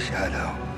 Shadow.